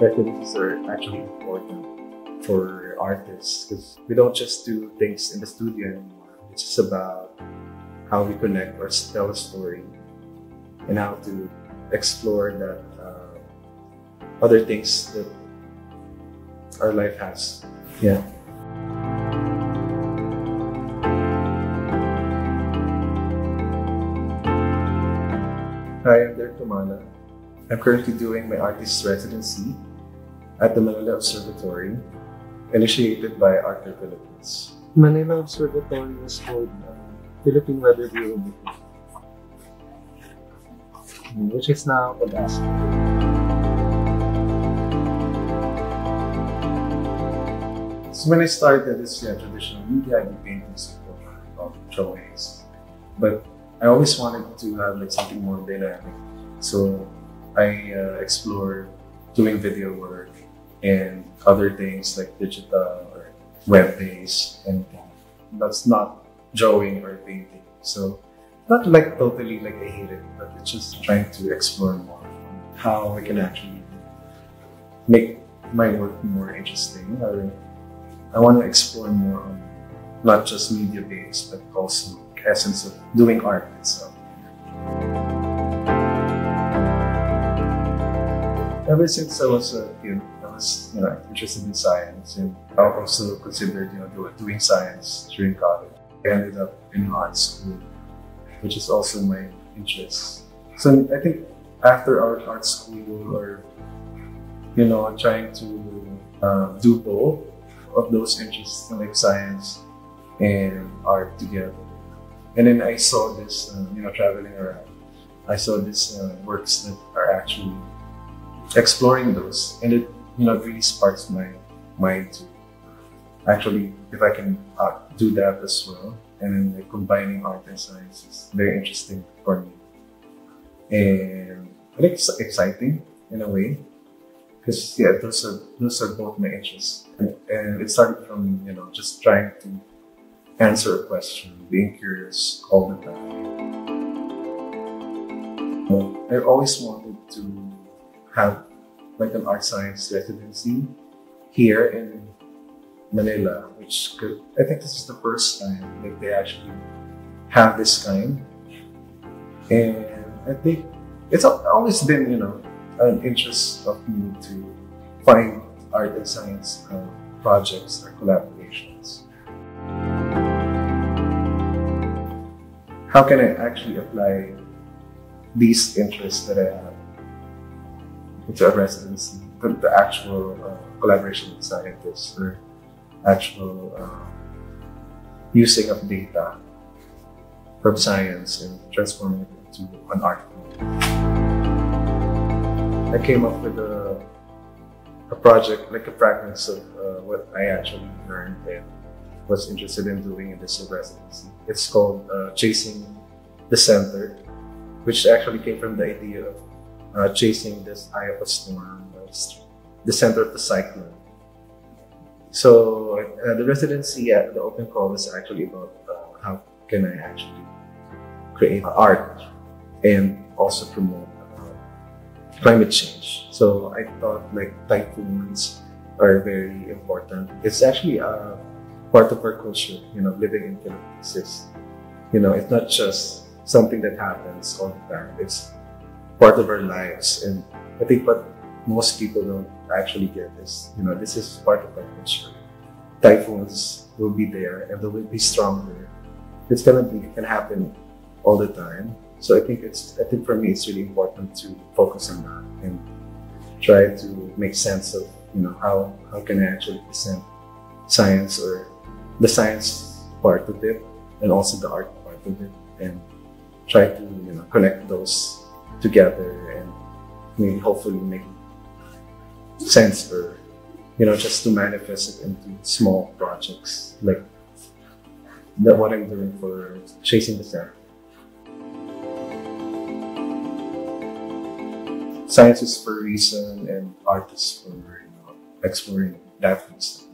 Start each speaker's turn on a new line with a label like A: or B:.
A: Activities are actually important for artists because we don't just do things in the studio anymore. It's just about how we connect or tell a story and how to explore that uh, other things that our life has. Yeah. Hi, I'm Derek Tumala. I'm currently doing my artist residency at the Manila Observatory, initiated by Art Fair Philippines.
B: Manila Observatory was called uh, Philippine Weather Bureau which is now Pag-asa.
A: So when I started this yeah, traditional media, I did paintings of drawings. But I always wanted to have like something more dynamic. So I uh, explore doing video work and other things like digital or web-based and that's not drawing or painting. So not like totally like I hate it, but it's just trying to explore more how I can actually make my work more interesting. Or I want to explore more on not just media based, but also essence of doing art itself. ever since I was a kid, I was you know interested in science, and I also considered you know doing science during college. I ended up in art school, which is also my interest. So I think after our art school, or you know, trying to uh, do both of those interests, like science and art together. And then I saw this, uh, you know, traveling around. I saw these uh, works that are actually exploring those, and it you know really sparks my mind to actually if I can uh, do that as well, and then like, combining art and science is very interesting for me, and I think it's exciting in a way. Because yeah, those are those are both my interests, and, and it started from you know just trying to answer a question, being curious all the time. I always wanted to have like an art science residency here in Manila, which could, I think this is the first time that they actually have this kind. And I think it's always been, you know, an interest of me to find art and science uh, projects or collaborations. How can I actually apply these interests that I have into a residency, the, the actual uh, collaboration with scientists or actual uh, using of data from science and transforming it into an art form. I came up with a, a project, like a fragments of uh, what I actually learned and was interested in doing in this residency. It's called uh, Chasing the Center, which actually came from the idea of uh, chasing this eye of a storm, the center of the cyclone. So uh, the residency at the open call is actually about uh, how can I actually create art and also promote uh, climate change. So I thought like typhoons are very important. It's actually a part of our culture, you know, living in Philippines. You know, it's not just something that happens all the time. It's part of our lives. And I think what most people don't actually get is, you know, this is part of our culture. Typhoons will be there and they will be stronger. It's gonna be it can happen all the time. So I think it's I think for me it's really important to focus on that and try to make sense of you know how how can I actually present science or the science part of it and also the art part of it and try to you know connect those together and hopefully make sense or you know just to manifest it into small projects like what I'm doing for chasing the sun. Science is for reason and art is for you know, exploring that reason.